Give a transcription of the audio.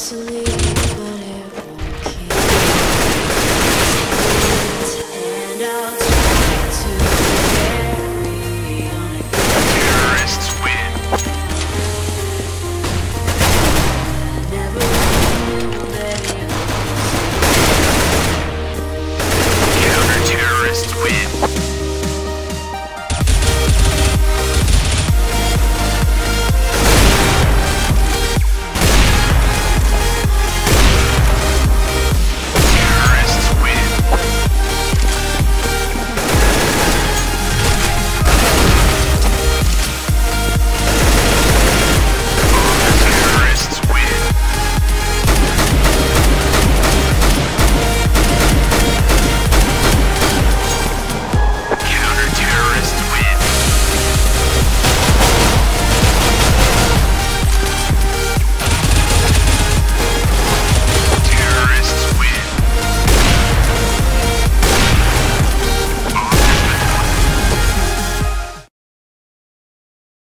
gasoline.